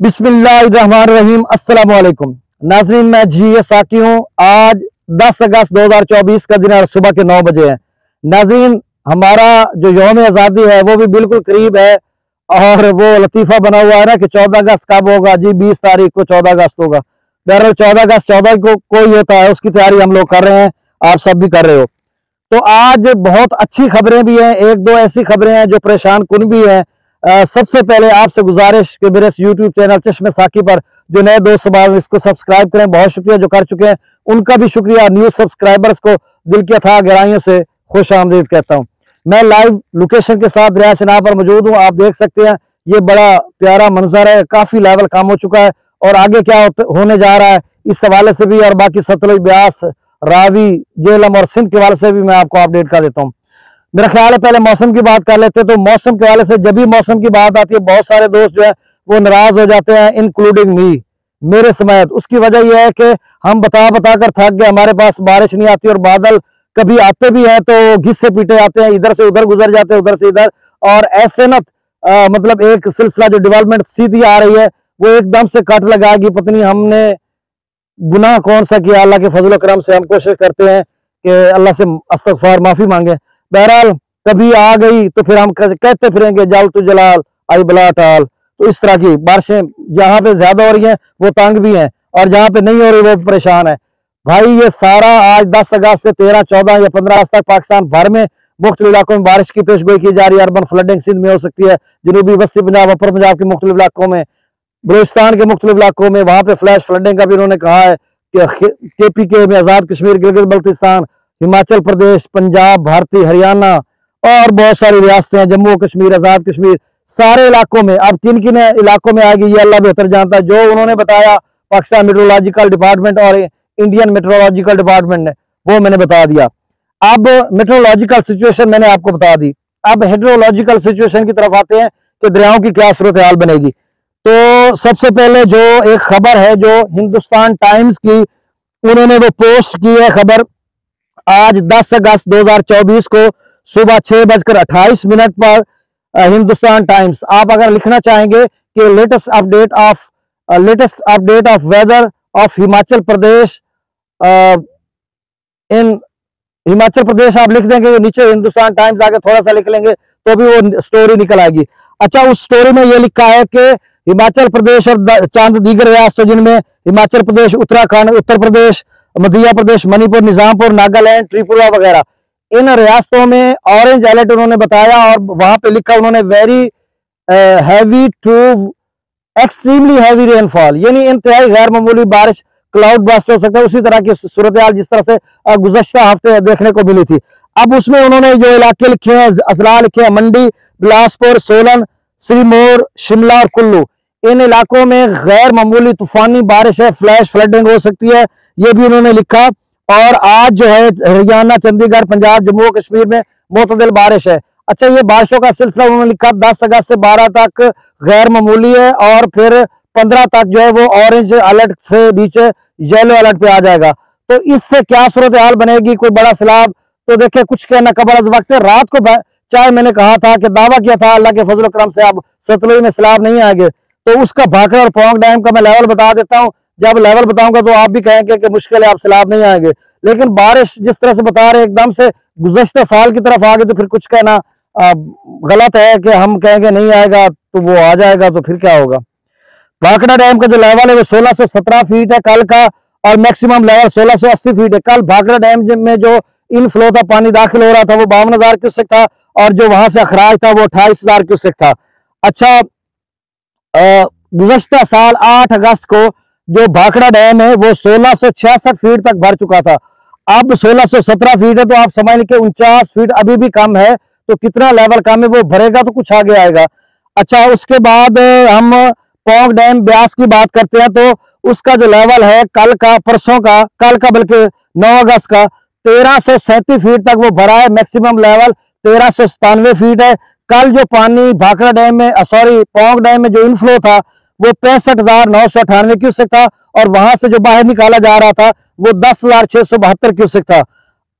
अस्सलाम वालेकुम नाजरीन, मैं जी एस साकी हूँ। आज 10 अगस्त 2024 का दिन और सुबह के 9 बजे है। नाजरीन, हमारा जो योम आज़ादी है, वो भी बिल्कुल करीब है और वो लतीफ़ा बना हुआ है ना कि 14 अगस्त कब होगा? जी 20 तारीख को 14 अगस्त होगा। बहरहाल 14 अगस्त 14 को कोई होता है, उसकी तैयारी हम लोग कर रहे हैं। आप सब भी कर रहे हो। तो आज बहुत अच्छी खबरें भी हैं। एक दो ऐसी खबरें हैं जो परेशान कन भी हैं। सबसे पहले आपसे गुजारिश कि मेरे इस यूट्यूब चैनल चश्मे साकी पर जो नए दोस्त सवाल इसको सब्सक्राइब करें। बहुत शुक्रिया जो कर चुके हैं। उनका भी शुक्रिया। न्यू सब्सक्राइबर्स को दिल की अथा गहराइयों से खुश आमदीद कहता हूँ। मैं लाइव लोकेशन के साथ दरिया चनाब पर मौजूद हूँ। आप देख सकते हैं, ये बड़ा प्यारा मंजर है। काफ़ी लेवल काम हो चुका है और आगे क्या होने जा रहा है, इस हवाले से भी और बाकी सतलुज ब्यास, रावी, जेलम और सिंध के हवाले से भी मैं आपको अपडेट कर देता हूँ। मेरा ख्याल है पहले मौसम की बात कर लेते हैं तो मौसम के हवाले से जब भी मौसम की बात आती है, बहुत सारे दोस्त जो है, वो नाराज़ हो जाते हैं इंक्लूडिंग मी मेरे समेत। उसकी वजह यह है कि हम बता बता कर थक गए, हमारे पास बारिश नहीं आती और बादल कभी आते भी हैं तो घिस से पीटे आते हैं, इधर से उधर गुजर जाते हैं, उधर से इधर। और ऐसे न मतलब एक सिलसिला जो डेवलपमेंट सीधी आ रही है, वो एकदम से कट लगाएगी पत्नी। हमने गुनाह कौन सा किया? अल्लाह के फजल करम से हम कोशिश करते हैं कि अल्लाह से अस्तगफार, माफ़ी मांगे। बहरहाल, कभी आ गई तो फिर हम कहते फिरेंगे, जल तू जलाल, आई बला टाल। तो इस तरह की बारिशें जहाँ पे ज़्यादा हो रही हैं, वो तंग भी हैं और जहाँ पे नहीं हो रही, वो परेशान है। भाई, ये सारा आज 10 अगस्त से 13 14 या 15 अगस्त तक पाकिस्तान भर में मुख्त इलाकों में बारिश की पेश गोई की जा रही है। अर्बन फ्लडिंग सिंध में हो सकती है, जनूबी वस्ती पंजाब, अपर पंजाब के मुख्तु इलाकों में, बलोचिस्तान के मुख्तु इलाकों में, वहाँ पे फ्लैश फ्लडिंग का भी उन्होंने कहा है कि के पी के में आज़ाद कश्मीर, गिलगित बल्तिस्तान हिमाचल प्रदेश, पंजाब भारतीय हरियाणा और बहुत सारी रियासतें हैं। जम्मू, कश्मीर, आज़ाद कश्मीर, सारे इलाकों में। अब किन किन इलाकों में आएगी, ये अल्लाह बेहतर जानता है। जो उन्होंने बताया, पाकिस्तान मेट्रोलॉजिकल डिपार्टमेंट और इंडियन मेट्रोलॉजिकल डिपार्टमेंट ने, वो मैंने बता दिया। अब मेट्रोलॉजिकल सिचुएशन मैंने आपको बता दी। अब हेड्रोलॉजिकल सिचुएशन की तरफ़ आते हैं कि दरियाओं की क्या सूरत हाल बनेगी। तो सबसे पहले जो एक खबर है, जो हिंदुस्तान टाइम्स की, उन्होंने वो पोस्ट की है खबर। आज 10 अगस्त 2024 को सुबह छह बजकर अट्ठाईस मिनट पर हिंदुस्तान टाइम्स। आप अगर लिखना चाहेंगे कि latest update of latest update of weather of Himachal Pradesh in Himachal Pradesh आप लिख देंगे नीचे हिंदुस्तान टाइम्स आगे थोड़ा सा लिख लेंगे तो भी वो स्टोरी निकल आएगी। अच्छा उस स्टोरी में ये लिखा है कि हिमाचल प्रदेश और चाँद दीगर रियासतों जिनमें हिमाचल प्रदेश, उत्तराखंड, उत्तर प्रदेश मध्य प्रदेश, मणिपुर, निजामपुर, नागालैंड, त्रिपुरा वगैरह। इन रियासतों में ऑरेंज अलर्ट उन्होंने बताया और वहाँ पे लिखा उन्होंने very heavy to extremely heavy rainfall यानी इंतहाई गैर मामूली बारिश क्लाउड ब्लास्ट हो सकता है, उसी तरह की सूरत जिस तरह से गुजशत हफ़्ते देखने को मिली थी। अब उसमें उन्होंने जो इलाके लिखे हैं असला लिखे हैं, मंडी, बिलासपुर, सोलन श्रीमोर शिमला और कुल्लू। इन इलाकों में गैर मामूली तूफानी बारिश है फ्लैश फ्लडिंग हो सकती है, ये भी उन्होंने लिखा। और आज जो है, हरियाणा, चंडीगढ़, पंजाब, जम्मू कश्मीर में मोतदिल बारिश है। अच्छा ये बारिशों का सिलसिला उन्होंने लिखा, दस अगस्त से बारह तक गैर मामूली है और फिर पंद्रह तक जो है वो ऑरेंज अलर्ट से नीचे येलो अलर्ट पे आ जाएगा। तो इससे क्या सूरत हाल बनेगी? कोई बड़ा सैलाब? तो देखे कुछ कहना कबल वक्त रात को चाहे मैंने कहा था कि दावा किया था, अल्लाह के फजल करम से अब सतलुज में सैलाब नहीं आएँगे। तो उसका भाखड़ा और पोंग डैम का मैं लेवल बता देता हूँ। जब लेवल बताऊँगा तो आप भी कहेंगे कि मुश्किल है, आप सैलाब नहीं आएँगे। लेकिन बारिश जिस तरह से बता रहे एकदम से गुजशत साल की तरफ़ आ गए तो फिर कुछ कहना गलत है कि हम कहेंगे नहीं आएगा तो वो आ जाएगा तो फिर क्या होगा? भाखड़ा डैम का जो लेवल है वो 1617 फीट है कल का, और मैक्सिमम लेवल 1680 फीट है। कल भाखड़ा डैम में जो इनफ्लो था, पानी दाखिल हो रहा था, वो बावन हज़ार क्यूसेक था, और जो वहाँ से अखराज था, वो अट्ठाईस हज़ार क्यूसेक था। अच्छा गुजशत साल 8 अगस्त को जो भाखड़ा डैम है, वो सोलह फीट तक भर चुका था। अब 1617 फीट है तो आप समझ लीजिए उनचास फीट अभी भी कम है तो कितना लेवल कम है, वो भरेगा तो कुछ आगे आएगा। अच्छा उसके बाद हम पोंग डैम ब्यास की बात करते हैं तो उसका जो लेवल है, कल का, परसों का, कल का बल्कि 9 अगस्त का, तेरह फीट तक वो भरा है मैक्सिमम लेवल तेरह फीट है। कल जो पानी भाखड़ा डैम में सॉरी पोंग डैम में जो इनफ्लो था, वो पैंसठ हज़ार नौ सौ अठानवे क्यूसेक था और वहाँ से जो बाहर निकाला जा रहा था, वो दस हज़ार छह सौ बहत्तर क्यूसेक था।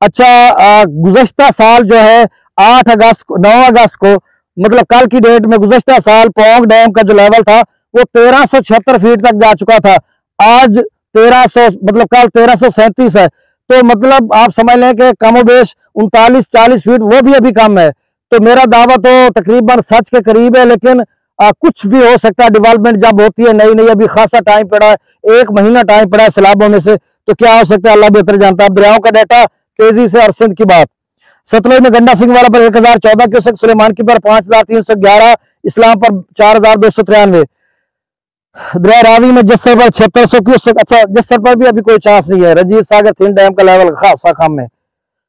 अच्छा गुजश्ता साल जो है, आठ अगस्त को, नौ अगस्त को मतलब कल की डेट में गुजश्ता साल पोंग डैम का जो लेवल था, वो तेरह सौ छिहत्तर फीट तक जा चुका था। आज तेरह सौ मतलब कल तेरह सौ सैंतीस है। तो मतलब आप समझ लें कि कमोबेश उनतालीस चालीस फीट वो भी अभी कम है। तो मेरा दावा तो तकरीबन सच के करीब है लेकिन आ, कुछ भी हो सकता है डेवलपमेंट जब होती है नई नई अभी खासा टाइम पड़ा है एक महीना टाइम पड़ा है सैलाब होने से तो क्या हो सकता है अल्लाह बेहतर जानता है। दरियाओं का डाटा तेज़ी से और सिंध की बात। सतलुज में गंडा सिंह वाला पर एक हज़ार चौदह क्यूसेक सुलेमान की पर पाँच हज़ार तीन सौ ग्यारह इस्लाम पर चार हज़ार दो सौ तिरानवे। दरिया रावी में जस्सर पर छिहत्तर सौ क्यूसेक अच्छा जस्सर पर भी अभी कोई चांस नहीं है। रंजीत सागर तीन डैम का लेवल खासा कम है।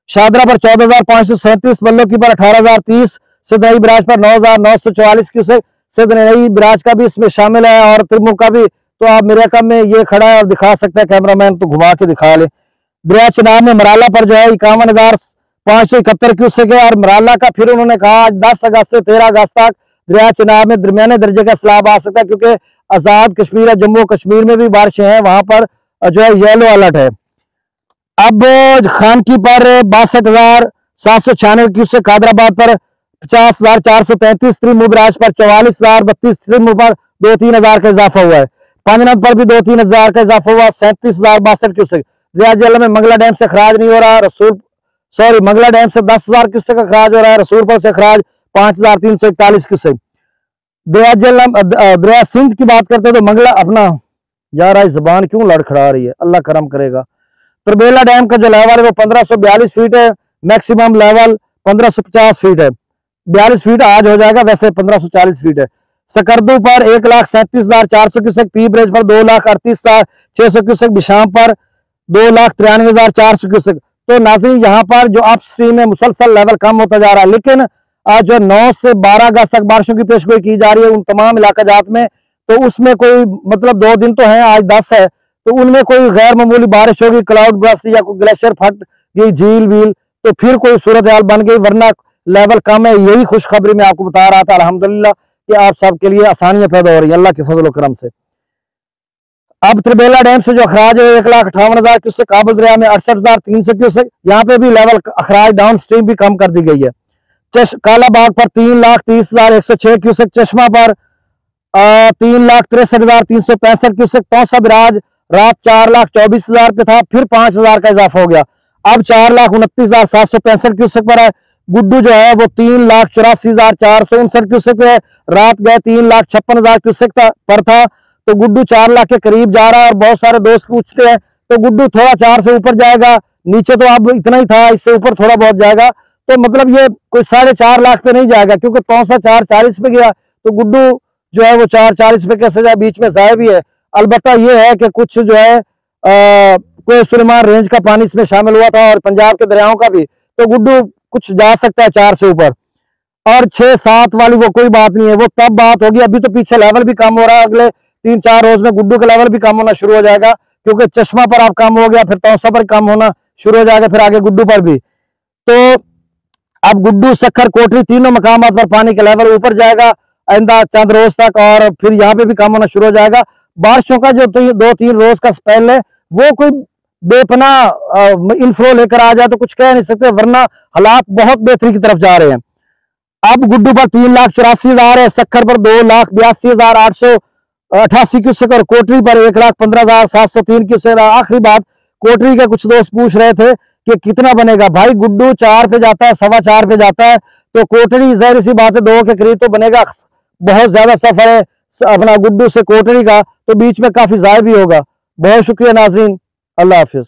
शादरा पर चौदह हज़ार पाँच सौ सैंतीस बल्लो की पर अठारह हज़ार तीस सिद्धई ब्राज पर नौ हज़ार नौ सौ चौवालीस क्यूसेक सिद्ध नई ब्राज का भी इसमें शामिल है और त्रिमु का भी। तो आप मेरे कम में ये खड़ा है और दिखा सकते हैं कैमरामैन तो घुमा के दिखा ले। दरिया चनाब में मराला पर जो है इक्यावन हज़ार पाँच सौ इकहत्तर क्यूसेक है और मराला का फिर उन्होंने कहा आज दस अगस्त से तेरह अगस्त तक दरिया चनाब में दरमियाने दर्जे का सैलाब आ सकता है, क्योंकि आज़ाद कश्मीर जम्मू कश्मीर में भी बारिशें हैं, वहाँ पर जो है येलो अलर्ट है। अब खानकी पर बासठ हज़ार सात सौ छियानवे क्यूसेक कादराबाद पर पचास हज़ार चार सौ तैंतीस त्रिमुबराज पर चौवालीस हज़ार बत्तीस त्रिमु पर दो तीन हज़ार का इजाफा हुआ है। पांचनाथ पर भी दो तीन हज़ार का इजाफा हुआ, सैंतीस हज़ार बासठ क्यूसेक। रियाज में मंगला डैम से खराज नहीं हो रहा, रसूल सॉरी, मंगला डैम से दस हज़ार क्यूसेक का खराज हो रहा है, रसूलपुर से खराज पाँच हज़ार तीन सौ इकतालीस क्यूसेक। दरिया सिंध की बात करते हैं तो मंगला अपना यार, आज जबान क्यों लड़खड़ा रही है? अल्लाह करम करेगा। तरबेला डैम का जो लेवल है वो पंद्रह फीट है, मैक्सिमम लेवल पंद्रह सौ पचास फीट है। बयालीस फीट आज हो जाएगा, वैसे पंद्रह सौ चालीस फीट है। सकरदू पर एक लाख सैंतीस हज़ार चार सौ क्यूसेक, पी ब्रिज पर दो लाख अड़तीस हज़ार छह सौ क्यूसेक बिशाम पर दो लाख तिरानवे हज़ार चार सौ क्यूसेक। तो नाजिन यहाँ पर जो अप स्ट्रीम में मुसलसल लेवल कम होता जा रहा है, लेकिन आज जो नौ से बारह अगस्त तक बारिशों की पेशगोई की जा रही है उन तमाम इलाका जात में। तो उसमें कोई मतलब दो दिन तो है, आज दस है। तो उनमें कोई गैर मामूली बारिश होगी क्लाउड ब्रस्ट या कोई ग्लेशियर फट गई, झील वील तो फिर कोई सूरत हाल बन गई, वरना लेवल कम है। यही खुशखबरी मैं आपको बता रहा था अलहमदुल्ला कि आप सबके लिए आसानियाँ पैदा हो रही है। अल्लाह के फजल करम से। अब त्रिबेला डैम से जो अखराज है, एक लाख अठावन हज़ार क्यूसेक, काबुल दरिया में अड़सठ हज़ार तीन सौ क्यूसेक, यहाँ पे भी लेवल अखराज डाउन स्ट्रीम भी कम कर दी गई है। चश काला बाग पर तीन लाख तीस हज़ार एक सौ छह क्यूसेक, चश्मा पर तीन लाख तिरसठ हज़ार तीन सौ पैंसठ क्यूसेक, तौसा बिराज रात चार लाख चौबीस हज़ार पे था, फिर पाँच हज़ार का इजाफा हो गया। अब चार लाख उनतीस हज़ार सात सौ पैंसठ क्यूसेक पर है। गुड्डू जो है, वो तीन लाख चौरासी हज़ार चार सौ उनसठ क्यूसेक पे रात गए, तीन लाख छप्पन हज़ार क्यूसेक पर था। तो गुड्डू चार लाख के करीब जा रहा है और बहुत सारे दोस्त पूछते हैं तो गुड्डू थोड़ा चार से ऊपर जाएगा। नीचे तो अब इतना ही था, इससे ऊपर थोड़ा बहुत जाएगा। तो मतलब ये कोई साढ़े चार लाख पे नहीं जाएगा, क्योंकि पौसा चार चालीस पे गया? तो गुड्डू जो है, वो चार चालीस पे कैसे जाए? बीच में जाए भी है। अलबत्ता ये है कि कुछ जो है कोई सुलेमान रेंज का पानी इसमें शामिल हुआ था और पंजाब के दरियाओं का भी तो गुड्डू कुछ जा सकता है चार से ऊपर। और छह सात वाली वो कोई बात नहीं है, वो तब बात होगी, अभी तो पीछे लेवल भी कम हो रहा है, अगले तीन चार रोज में गुड्डू का लेवल भी कम होना शुरू हो जाएगा, क्योंकि चश्मा पर आप कम हो गया, फिर तौसा पर कम होना शुरू हो जाएगा, फिर आगे गुड्डू पर भी। तो अब गुड्डू सखर कोटरी तीनों मकाम पर पानी का लेवल ऊपर जाएगा, आइंदा चंद रोज तक और फिर यहाँ पे भी कम होना शुरू हो जाएगा। बारिशों का जो दो तीन रोज का स्पेल है, वो कोई बेपना इनफ्लो लेकर आ जाए तो कुछ कह नहीं सकते, वरना हालात बहुत बेहतरी की तरफ़ जा रहे हैं। अब गुड्डू पर तीन लाख चौरासी हज़ार है सक्कर पर दो लाख बयासी हज़ार आठ सौ अठासी क्यूसेक और कोटरी पर एक लाख पंद्रह हज़ार सात सौ तीन क्यूसेक आखिरी बात, कोटरी के कुछ दोस्त पूछ रहे थे कि कितना बनेगा। भाई, गुड्डू चार पे जाता है, सवा चार पे जाता है तो कोटरी जहर सी बात है, दो के करीब तो बनेगा, बहुत ज़्यादा सफ़र है। अपना गुड्डू से कोटरी का तो बीच में काफ़ी जाय भी होगा। बहुत शुक्रिया नाजरीन। अल्लाह हाफिज़।